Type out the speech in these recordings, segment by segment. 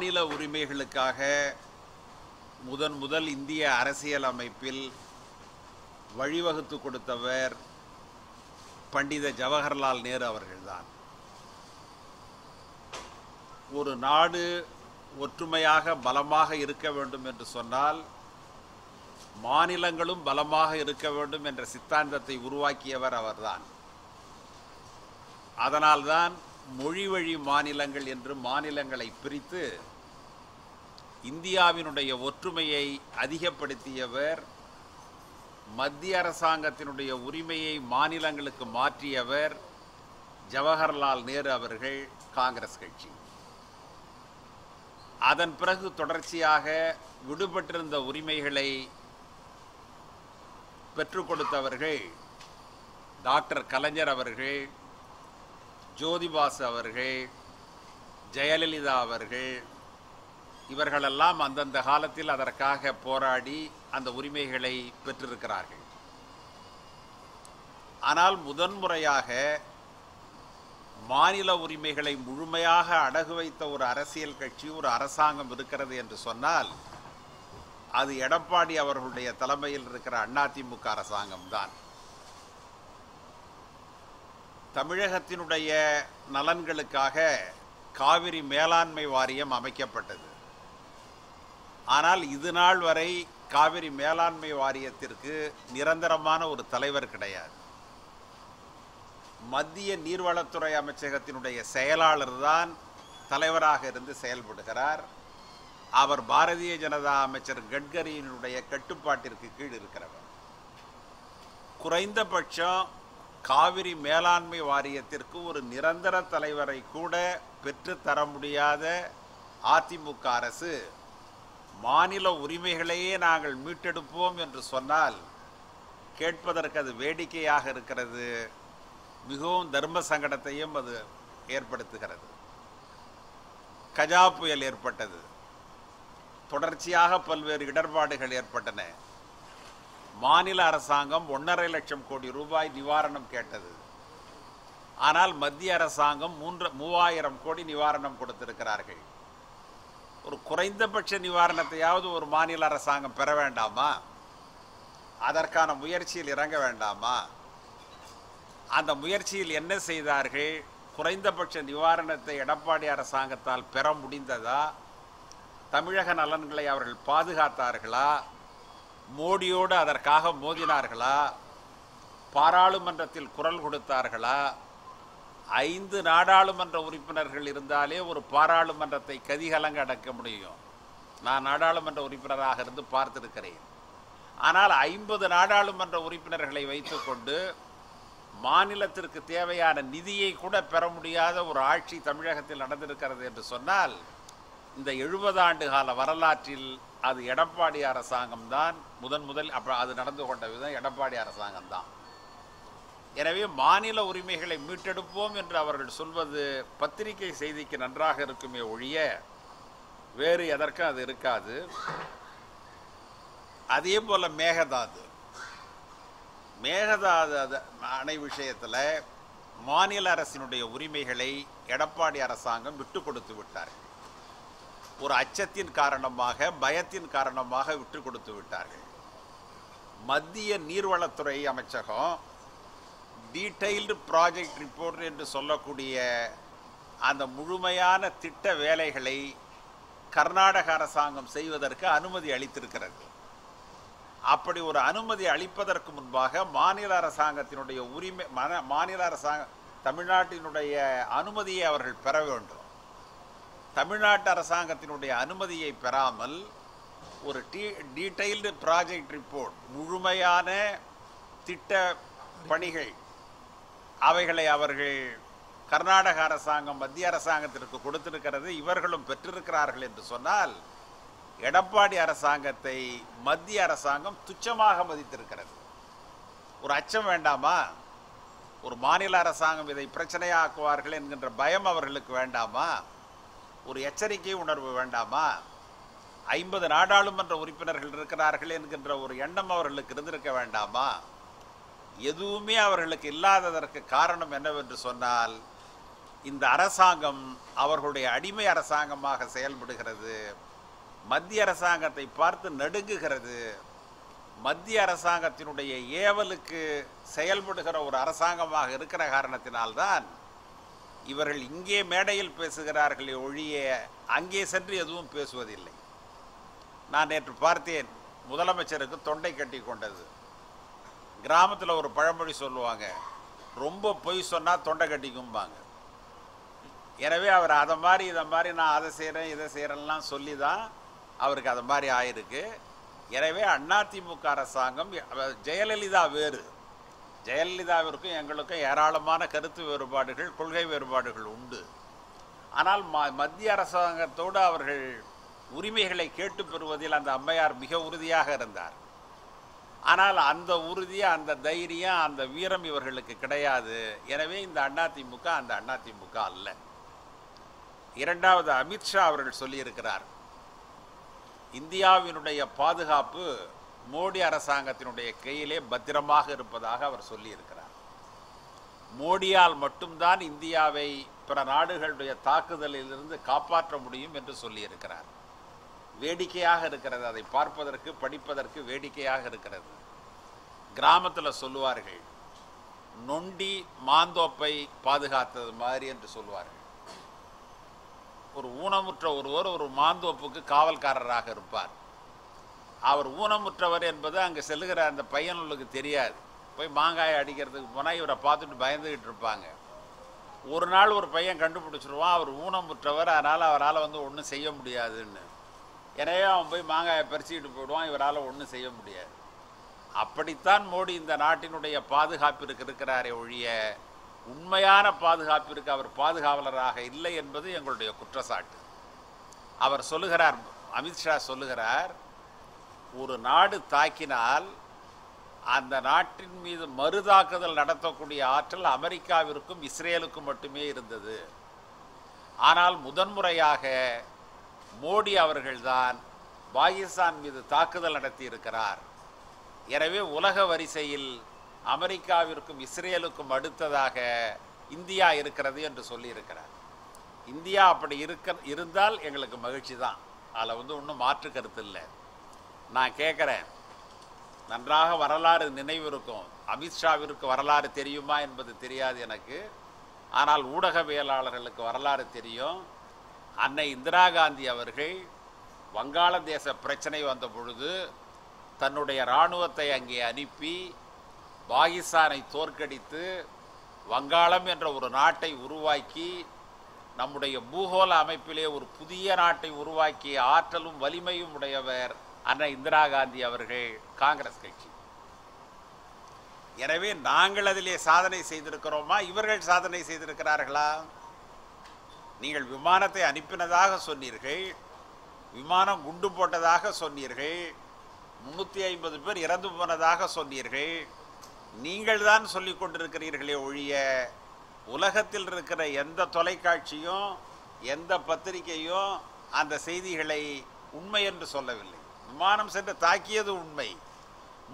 மாநில உரிமைகளுக்காக முதன் முதல் இந்திய அரசியல் அமைப்பில் வழிவகுத்து கொடுத்தவர் பண்டித ஜவஹர்லால் நேரு அவர்கள்தான். ஒரு நாடு ஒற்றுமையாக பலமாக இருக்க வேண்டும் என்று சொன்னால் மாநிலங்களும் பலமாக இருக்க வேண்டும் என்ற சித்தாந்தத்தை உருவாக்கியவர் அவர்தான். அதனால்தான் மொழிவழி மாநிலங்கள் என்று மாநிலங்களை பிரித்து இந்தியாவினுடைய ஒற்றுமையை அதிகப்படுத்தியவர் மத்திய அரசாங்கத்தினுடைய உரிமையை மாநிலங்களுக்கு மாற்றியவர் ஜவஹர்லால் நேரு அவர்கள் காங்கிரஸ் கட்சி. அதன் பிறகு தொடர்ச்சியாக விடுபட்டிருந்த உரிமைகளை பெற்றுக் கொடுத்தவர்கள் டாக்டர் கலைஞர் அவர்கள் ஜோதிபாஸ் அவர்கள் ஜெயலலிதா அவர்கள் இவர்களெல்லாம் அந்தந்த காலத்தில் அதற்காக போராடி அந்த உரிமைகளை பெற்றிருக்கிறார்கள். ஆனால் முதன்முறையாக மாநில உரிமைகளை முழுமையாக அடகு வைத்த ஒரு அரசியல் கட்சி ஒரு அரசாங்கம் இருக்கிறது என்று சொன்னால் அது எடப்பாடி அவர்களுடைய தலைமையில் இருக்கிற அதிமுக அரசாங்கம்தான். தமிழகத்தினுடைய நலன்களுக்காக காவிரி மேலாண்மை வாரியம் அமைக்கப்பட்டது. ஆனால் இது நாள் வரை காவிரி மேலாண்மை வாரியத்திற்கு நிரந்தரமான ஒரு தலைவர் கிடையாது. மத்திய நீர்வளத்துறை அமைச்சகத்தினுடைய செயலாளர் தான் தலைவராக இருந்து செயல்படுகிறார். அவர் பாரதிய ஜனதா அமைச்சர் கட்கரியினுடைய கட்டுப்பாட்டிற்கு கீழ் இருக்கிறவர். குறைந்தபட்சம் காவிரி மேலாண்மை வாரியத்திற்கு ஒரு நிரந்தர தலைவரை கூட பெற்று தர முடியாத அதிமுக அரசு மாநில உரிமைகளையே நாங்கள் மீட்டெடுப்போம் என்று சொன்னால் கேட்பதற்கு அது வேடிக்கையாக இருக்கிறது. மிகவும் தர்ம சங்கடத்தையும் அது ஏற்படுத்துகிறது. கஜா புயல் ஏற்பட்டது. தொடர்ச்சியாக பல்வேறு இடர்பாடுகள் ஏற்பட்டன. மாநில அரசாங்கம் ஒன்றரை லட்சம் கோடி ரூபாய் நிவாரணம் கேட்டது. ஆனால் மத்திய அரசாங்கம் மூன்று மூவாயிரம் கோடி நிவாரணம் கொடுத்திருக்கிறார்கள். ஒரு குறைந்தபட்ச நிவாரணத்தையாவது ஒரு மாநில அரசாங்கம் பெற வேண்டாமா? அதற்கான முயற்சியில் இறங்க வேண்டாமா? அந்த முயற்சியில் என்ன செய்தார்கள்? குறைந்தபட்ச நிவாரணத்தை எடப்பாடி அரசாங்கத்தால் பெற முடிந்ததா? தமிழக நலன்களை அவர்கள் பாதுகாத்தார்களா? மோடியோடு அதற்காக மோதினார்களா? பாராளுமன்றத்தில் குரல் கொடுத்தார்களா? ஐந்து நாடாளுமன்ற உறுப்பினர்கள் இருந்தாலே ஒரு பாராளுமன்றத்தை கதிகலங்க அடக்க முடியும். நான் நாடாளுமன்ற உறுப்பினராக இருந்து பார்த்திருக்கிறேன். ஆனால் ஐம்பது நாடாளுமன்ற உறுப்பினர்களை வைத்துக்கொண்டு மாநிலத்திற்கு தேவையான நிதியை கூட பெற முடியாத ஒரு ஆட்சி தமிழகத்தில் நடந்திருக்கிறது என்று சொன்னால் இந்த எழுபது ஆண்டு கால வரலாற்றில் அது எடப்பாடி அரசாங்கம் தான் முதன் முதல் அப்போ அது நடந்து கொண்ட விதம் எடப்பாடி அரசாங்கம் தான் எனவே மாநில உரிமைகளை மீட்டெடுப்போம் என்று அவர்கள் சொல்வது பத்திரிகை செய்திக்கு நன்றாக இருக்குமே ஒழிய வேறு எதற்கும் அது இருக்காது. அதே போல மேகதாது. மேகதாது அது அணை விஷயத்தில் மாநில அரசினுடைய உரிமைகளை எடப்பாடி அரசாங்கம் விட்டு கொடுத்து விட்டார்கள் ஒரு அச்சத்தின் காரணமாக பயத்தின் காரணமாக விட்டு கொடுத்து விட்டார்கள். மத்திய நீர்வளத்துறை அமைச்சகம் டீட்டெயில்டு ப்ராஜெக்ட் ரிப்போர்ட் என்று சொல்லக்கூடிய அந்த முழுமையான திட்ட வேலைகளை கர்நாடக அரசாங்கம் செய்வதற்கு அனுமதி அளித்திருக்கிறது. அப்படி ஒரு அனுமதி அளிப்பதற்கு முன்பாக மாநில அரசாங்கத்தினுடைய உரிமை மன மாநில அரசாங்க தமிழ்நாட்டினுடைய அனுமதியை அவர்கள் பெற வேண்டும். தமிழ்நாட்டு அரசாங்கத்தினுடைய அனுமதியை பெறாமல் ஒரு டீ டீட்டெயில்டு ப்ராஜெக்ட் ரிப்போர்ட் முழுமையான திட்ட பணிகள் அவைகளை அவர்கள் கர்நாடக அரசாங்கம் மத்திய அரசாங்கத்திற்கு கொடுத்திருக்கிறது இவர்களும் பெற்றிருக்கிறார்கள் என்று சொன்னால் எடப்பாடி அரசாங்கத்தை மத்திய அரசாங்கம் துச்சமாக மதித்திருக்கிறது. ஒரு அச்சம் வேண்டாமா? ஒரு மாநில அரசாங்கம் இதை பிரச்சனையாக்குவார்கள் என்கின்ற பயம் அவர்களுக்கு வேண்டாமா? ஒரு எச்சரிக்கை உணர்வு வேண்டாமா? ஐம்பது நாடாளுமன்ற உறுப்பினர்கள் இருக்கிறார்கள் என்கின்ற ஒரு எண்ணம் அவர்களுக்கு இருந்திருக்க வேண்டாமா? எதுவுமே அவர்களுக்கு இல்லாததற்கு காரணம் என்னவென்று சொன்னால் இந்த அரசாங்கம் அவர்களுடைய அடிமை அரசாங்கமாக செயல்படுகிறது மத்திய அரசாங்கத்தை பார்த்து நடுங்குகிறது மத்திய அரசாங்கத்தினுடைய ஏவலுக்கு செயல்படுகிற ஒரு அரசாங்கமாக இருக்கிற காரணத்தினால்தான் இவர்கள் இங்கே மேடையில் பேசுகிறார்களே ஒழிய அங்கே சென்று எதுவும் பேசுவதில்லை. நான் நேற்று பார்த்தேன் முதலமைச்சருக்கு தொண்டை கட்டி கொண்டது. கிராமத்தில் ஒரு பழமொழி சொல்லுவாங்க ரொம்ப பொய் சொன்னால் தொண்டை கட்டிக்கும்பாங்க. எனவே அவர் அதை மாதிரி இதை மாதிரி நான் அதை செய்கிறேன் இதை செய்கிறேன்லாம் சொல்லி தான் அவருக்கு அதை மாதிரி ஆயிருக்கு. எனவே அதிமுக அரசாங்கம் ஜெயலலிதா வேறு. ஜெயலலிதாவிற்கும் எங்களுக்கும் ஏராளமான கருத்து வேறுபாடுகள் கொள்கை வேறுபாடுகள் உண்டு. ஆனால் ம மத்திய அரசாங்கத்தோடு அவர்கள் உரிமைகளை கேட்டு பெறுவதில் அந்த அம்மையார் மிக உறுதியாக இருந்தார். ஆனால் அந்த உறுதி அந்த தைரியம் அந்த வீரம் இவர்களுக்கு கிடையாது. எனவே இந்த அதிமுக அந்த அதிமுக அல்ல. இரண்டாவது அமித்ஷா அவர்கள் சொல்லியிருக்கிறார் இந்தியாவினுடைய பாதுகாப்பு மோடி அரசாங்கத்தினுடைய கையிலே பத்திரமாக இருப்பதாக அவர் சொல்லியிருக்கிறார். மோடியால் மட்டும்தான் இந்தியாவை பிற நாடுகளுடைய தாக்குதலிலிருந்து காப்பாற்ற முடியும் என்று சொல்லியிருக்கிறார். வேடிக்கையாக இருக்கிறது அதை பார்ப்பதற்கு படிப்பதற்கு வேடிக்கையாக இருக்கிறது. கிராமத்தில் சொல்லுவார்கள் நொண்டி மாந்தோப்பை பாதுகாத்தது மாதிரி என்று சொல்லுவார்கள். ஒரு ஊனமுற்ற ஒருவர் ஒரு மாந்தோப்புக்கு காவல்காரராக இருப்பார். அவர் ஊனமுற்றவர் என்பது அங்கே செல்லுகிற அந்த பையனுக்கு தெரியாது. போய் மாங்காயை அடிக்கிறதுக்கு போனால் இவரை பார்த்துட்டு பயந்துக்கிட்டு இருப்பாங்க. ஒரு நாள் ஒரு பையன் கண்டுபிடிச்சிருவான் அவர் ஊனமுற்றவர் அதனால் அவரால் வந்து ஒன்றும் செய்ய முடியாதுன்னு. எனவே அவன் போய் மாங்காயை பறிச்சுக்கிட்டு போயிடுவான் இவரால் ஒன்றும் செய்ய முடியாது. அப்படித்தான் மோடி இந்த நாட்டினுடைய பாதுகாப்பிற்கு இருக்கிறாரே ஒழிய உண்மையான பாதுகாப்பிற்கு அவர் பாதுகாவலராக இல்லை என்பது எங்களுடைய குற்றச்சாட்டு. அவர் சொல்லுகிறார் அமித்ஷா சொல்லுகிறார் ஒரு நாடு தாக்கினால் அந்த நாட்டின் மீது மறுதாக்குதல் நடத்தக்கூடிய ஆற்றல் அமெரிக்காவிற்கும் இஸ்ரேலுக்கும் மட்டுமே இருந்தது. ஆனால் முதன்முறையாக மோடி அவர்கள்தான் பாகிஸ்தான் மீது தாக்குதல் நடத்தி இருக்கிறார் எனவே உலக வரிசையில் அமெரிக்காவிற்கும் இஸ்ரேலுக்கும் அடுத்ததாக இந்தியா இருக்கிறது என்று சொல்லியிருக்கிறார். இந்தியா அப்படி இருக்க இருந்தால் எங்களுக்கு மகிழ்ச்சி தான். அதில் வந்து ஒன்றும் மாற்று கருத்து இல்லை. நான் கேட்குறேன் நன்றாக வரலாறு நினைவு இருக்கும் அமித்ஷாவிற்கு வரலாறு தெரியுமா என்பது தெரியாது எனக்கு. ஆனால் ஊடகவியலாளர்களுக்கு வரலாறு தெரியும். அன்னை இந்திரா காந்தி அவர்கள் வங்காளதேச பிரச்சனை வந்த பொழுது தன்னுடைய இராணுவத்தை அங்கே அனுப்பி பாகிஸ்தானை தோற்கடித்து வங்காளம் என்ற ஒரு நாட்டை உருவாக்கி நம்முடைய பூகோள அமைப்பிலே ஒரு புதிய நாட்டை உருவாக்கிய ஆற்றலும் வலிமையும் உடையவர் அண்ணா இந்திரா காந்தி அவர்கள் காங்கிரஸ் கட்சி. எனவே நாங்கள் அதிலே சாதனை செய்திருக்கிறோமா? இவர்கள் சாதனை செய்திருக்கிறார்களா? நீங்கள் விமானத்தை அனுப்பினதாக சொன்னீர்கள். விமானம் குண்டு போட்டதாக சொன்னீர்கள். முன்னூற்றி ஐம்பது பேர் இறந்து போனதாக சொன்னீர்கள். நீங்கள் தான் சொல்லி கொண்டிருக்கிறீர்களே ஒழிய உலகத்தில் இருக்கிற எந்த தொலைக்காட்சியும் எந்த பத்திரிகையும் அந்த செய்திகளை உண்மை என்று சொல்லவில்லை. விமானம் சென்று தாக்கியது உண்மை.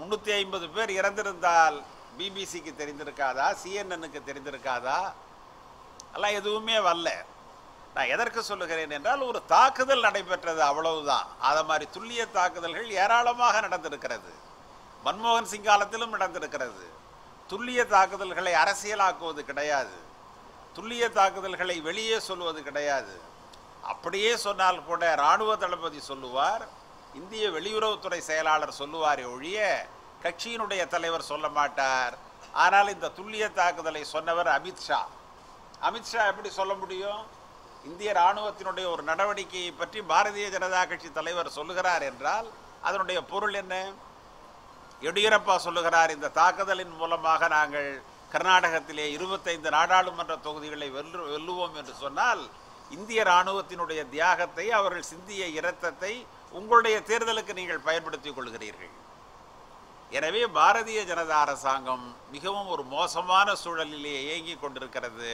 முன்னூற்றி ஐம்பது பேர் இறந்திருந்தால் பிபிசிக்கு தெரிந்திருக்காதா? சிஎன்என்னுக்கு தெரிந்திருக்காதா? எல்லாம் எதுவுமே வரல. நான் எதற்கு சொல்லுகிறேன் என்றால் ஒரு தாக்குதல் நடைபெற்றது அவ்வளவுதான். அதை மாதிரி துல்லிய தாக்குதல்கள் ஏராளமாக நடந்திருக்கிறது. மன்மோகன் சிங் காலத்திலும் நடந்திருக்கிறது. துல்லிய தாக்குதல்களை அரசியலாக்குவது கிடையாது. துல்லிய தாக்குதல்களை வெளியே சொல்வது கிடையாது. அப்படியே சொன்னால் கூட இராணுவ தளபதி சொல்லுவார் இந்திய வெளியுறவுத்துறை செயலாளர் சொல்லுவாரே ஒழிய கட்சியினுடைய தலைவர் சொல்ல மாட்டார். ஆனால் இந்த துல்லிய தாக்குதலை சொன்னவர் அமித்ஷா அமித்ஷா எப்படி சொல்ல முடியும்? இந்திய இராணுவத்தினுடைய ஒரு நடவடிக்கையை பற்றி பாரதிய ஜனதா கட்சி தலைவர் சொல்லுகிறார் என்றால் அதனுடைய பொருள் என்ன? எடியூரப்பா சொல்லுகிறார் இந்த தாக்குதலின் மூலமாக நாங்கள் கர்நாடகத்திலே இருபத்தைந்து நாடாளுமன்ற தொகுதிகளை வெல்லு வெல்லுவோம் என்று சொன்னால் இந்திய இராணுவத்தினுடைய தியாகத்தை அவர்கள் சிந்திய இரத்தத்தை உங்களுடைய தேர்தலுக்கு நீங்கள் பயன்படுத்திக் கொள்கிறீர்கள். எனவே பாரதிய ஜனதா அரசாங்கம் மிகவும் ஒரு மோசமான சூழலிலே இயங்கி கொண்டிருக்கிறது.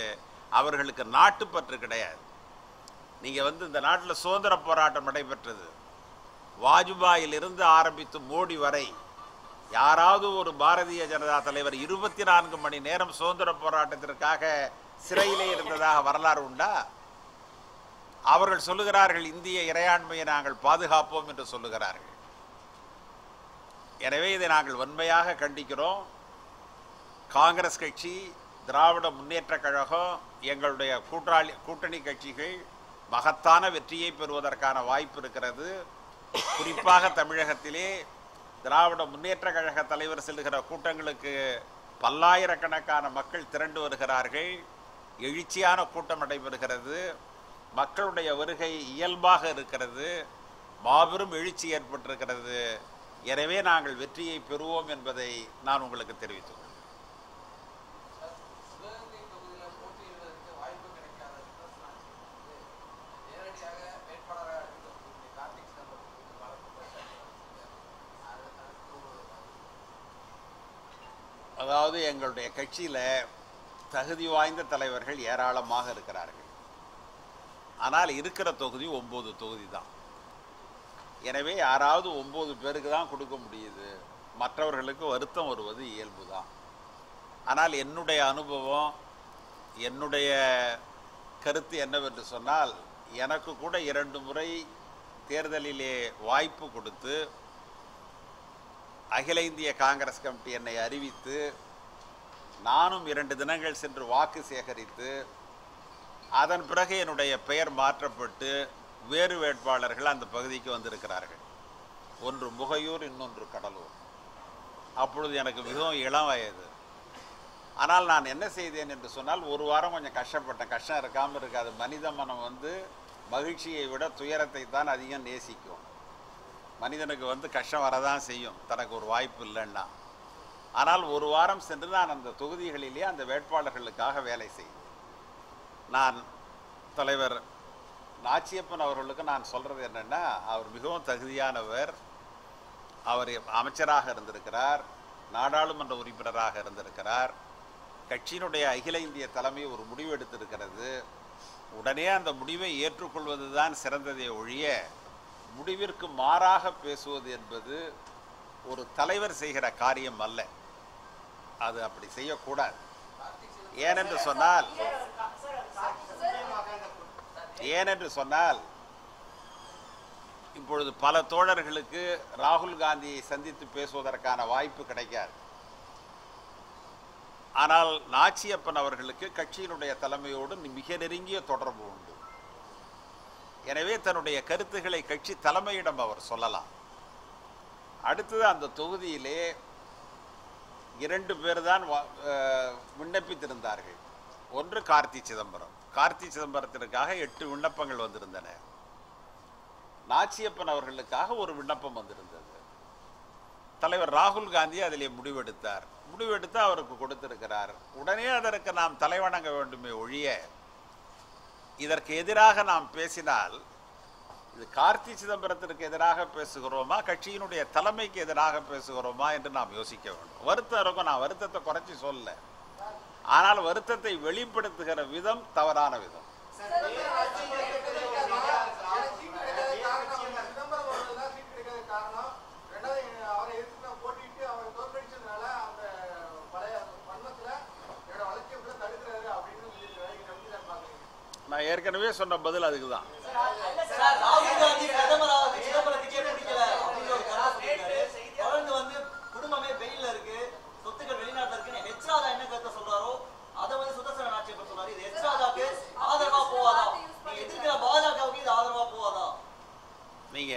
அவர்களுக்கு நாட்டுப்பற்று கிடையாது. நீங்கள் வந்து இந்த நாட்டில் சுதந்திர போராட்டம் நடைபெற்றது. வாஜ்பாயிலிருந்து ஆரம்பித்து மோடி வரை யாராவது ஒரு பாரதிய ஜனதா தலைவர் இருபத்தி நான்கு மணி நேரம் சுதந்திர போராட்டத்திற்காக சிறையிலே இருந்ததாக வரலாறு உண்டா? அவர்கள் சொல்லுகிறார்கள் இந்திய இறையாண்மையை நாங்கள் பாதுகாப்போம் என்று சொல்லுகிறார்கள். எனவே இதை நாங்கள் வன்மையாக கண்டிக்கிறோம். காங்கிரஸ் கட்சி திராவிட முன்னேற்ற கழகம் எங்களுடைய கூட்டாளி கூட்டணி கட்சிகள் மகத்தான வெற்றியை பெறுவதற்கான வாய்ப்பு இருக்கிறது. குறிப்பாக தமிழகத்திலே திராவிட முன்னேற்ற கழக தலைவர் செல்லுகிற கூட்டங்களுக்கு பல்லாயிரக்கணக்கான மக்கள் திரண்டு வருகிறார்கள். எழுச்சியான கூட்டம் நடைபெறுகிறது. மக்களுடைய வருகை இயல்பாக இருக்கிறது மாபெரும் எழுச்சி ஏற்பட்டிருக்கிறது எனவே நாங்கள் வெற்றியை பெறுவோம் என்பதை நான் உங்களுக்கு தெரிவித்துக் கொள்கிறேன். அதாவது எங்களுடைய கட்சியில் தகுதி வாய்ந்த தலைவர்கள் ஏராளமாக இருக்கிறார்கள் ஆனால் இருக்கிற தொகுதி ஒம்பது தொகுதி தான் எனவே யாராவது ஒம்பது பேருக்கு தான் கொடுக்க முடியுது. மற்றவர்களுக்கு வருத்தம் வருவது இயல்பு தான் ஆனால் என்னுடைய அனுபவம் என்னுடைய கருத்து என்னவென்று சொன்னால் எனக்கு கூட இரண்டு முறை தேர்தலிலே வாய்ப்பு கொடுத்து அகில இந்திய காங்கிரஸ் கமிட்டி என்னை அறிவித்து நானும் இரண்டு தினங்கள் சென்று வாக்கு சேகரித்து அதன் பிறகு என்னுடைய பெயர் மாற்றப்பட்டு வேறு வேட்பாளர்கள் அந்த பகுதிக்கு வந்திருக்கிறார்கள். ஒன்று முகையூர் இன்னொன்று கடலூர். அப்பொழுது எனக்கு மிகவும் இளம் வயது. ஆனால் நான் என்ன செய்தேன் என்று சொன்னால் ஒரு வாரம் கொஞ்சம் கஷ்டப்பட்டேன். கஷ்டம் இருக்காமல் இருக்காது. மனித மனம் வந்து மகிழ்ச்சியை விட துயரத்தை தான் அதிகம் நேசிக்கும். மனிதனுக்கு வந்து கஷ்டம் வரதான் செய்யும். தனக்கு ஒரு வாய்ப்பு இல்லைன்னா. ஆனால் ஒரு வாரம் சென்று நான் அந்த தொகுதிகளிலே அந்த வேட்பாளர்களுக்காக வேலை செய்தேன். நான் தலைவர் நாச்சியப்பன் அவர்களுக்கு நான் சொல்கிறது என்னென்னா அவர் மிகவும் தகுதியானவர். அவர் அமைச்சராக இருந்திருக்கிறார் நாடாளுமன்ற உறுப்பினராக இருந்திருக்கிறார். கட்சியினுடைய அகில இந்திய தலைமை ஒரு முடிவு எடுத்திருக்கிறது. உடனே அந்த முடிவை ஏற்றுக்கொள்வது தான் சிறந்ததே ஒழிய முடிவிற்கு மாறாக பேசுவது என்பது ஒரு தலைவர் செய்கிற காரியம் அல்ல. அது அப்படி செய்யக்கூடாது. ஏனென்று சொன்னால் ஏனென்று சொன்னால் இப்பொழுது பல தோழர்களுக்கு ராகுல் காந்தியை சந்தித்து பேசுவதற்கான வாய்ப்பு கிடைக்காது. ஆனால் நாச்சியப்பன் அவர்களுக்கு கட்சியினுடைய தலைமையோடு மிக நெருங்கிய தொடர்பு உண்டு. எனவே தன்னுடைய கருத்துக்களை கட்சி தலைமையிடம் அவர் சொல்லலாம். அடுத்தது அந்த தொகுதியிலே இரண்டு பேர் தான் விண்ணப்பித்திருந்தார்கள். ஒன்று கார்த்தி சிதம்பரம். கார்த்தி சிதம்பரத்திற்காக எட்டு விண்ணப்பங்கள் வந்திருந்தன. நாச்சியப்பன் அவர்களுக்காக ஒரு விண்ணப்பம் வந்திருந்தது. தலைவர் ராகுல் காந்தி அதிலே முடிவெடுத்தார். முடிவெடுத்து அவருக்கு கொடுத்திருக்கிறார். உடனே அதற்கு நாம் தலைவணங்க வேண்டுமே ஒழிய இதற்கு எதிராக நாம் பேசினால் இது கார்த்தி சிதம்பரத்திற்கு எதிராக பேசுகிறோமா கட்சியினுடைய தலைமைக்கு எதிராக பேசுகிறோமா என்று நாம் யோசிக்க வேண்டும். வருத்தம் இருக்கும். நான் வருத்தத்தை குறைச்சி சொல்லலை ஆனால் வருத்தத்தை வெளிப்படுத்துகிற விதம் தவறான விதம். நான் ஏற்கனவே சொன்ன பதில் அதுக்கு தான் ரெண்டாவது அவரை எதிர்த்து நான் போட்டிட்டு அவரை தோற்கடிச்சதுனால அந்த பழைய வன்மத்துல என்னோட வளர்ச்சியை கூட தடுக்கிறாரு அப்படின்னு சொல்லியிருக்காரு இதை எப்படி தான் பாக்குறீங்க நான் ஏற்கனவே சொன்ன பதில் அதுக்கு தான் சார், ராகுல் காந்தி பிரதமராவது சிதம்பரத்துக்கே பிடிக்கல அப்படிங்கிற ஒரு கருத்தை சொல்லியிருக்காரு. தொடர்ந்து வந்து குடும்பமே பெயில்ல இருக்கு சொத்துக்கள் வெளிநாட்டுல இருக்குன்னு ஹெச் ராஜா என்ன கருத்தை சொல்றாரோ அதை வந்து சுதர்சன நாச்சியப்பன் சொல்றாரு இது ஹெச் ராஜாக்கு ஆதரவா போவாதா நீங்க எதிர்க்கிற பாஜகவுக்கு இது ஆதரவா போவாதா நீங்க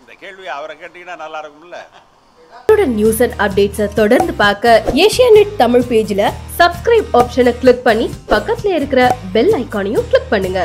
இந்த கேள்வியை அவரை கேட்டீங்கன்னா நல்லா இருக்கும்ல. நியூஸ் அண்ட் அப்டேட்ஸை தொடர்ந்து பார்க்க ஏஷியாநெட் தமிழ் பேஜ்ல சப்ஸ்கிரைப் ஆப்ஷனை கிளிக் பண்ணி பக்கத்துல இருக்கிற பெல் ஐக்கானையும் கிளிக் பண்ணுங்க.